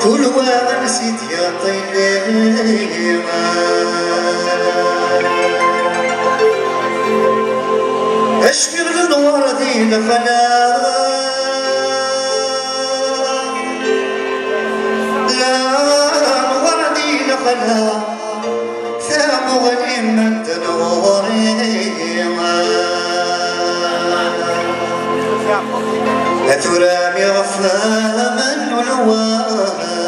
Cool away. ونسيت يا طيبة اشكر النوار ذي لفنا لا نوار ذي لفنا ثام غنيمة نوري أترامي غفاما ولواه فهم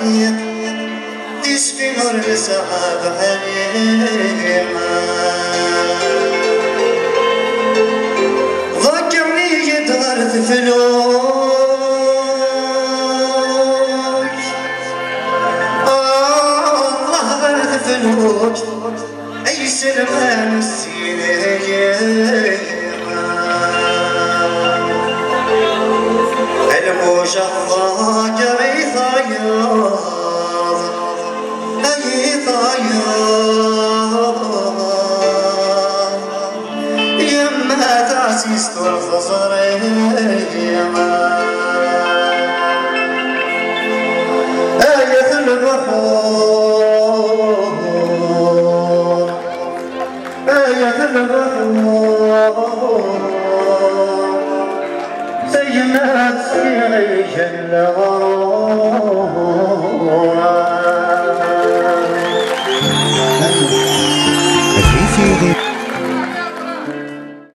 لغمين تسفي نور السحاب حليما ذكرني يدغرت فلوس الله غرت فلوس أي سلمان السينية الموج الضاجر ثياض أي ثياض يما تأسيس الخصر آية البحور آية البحور سينات سيعيش oh,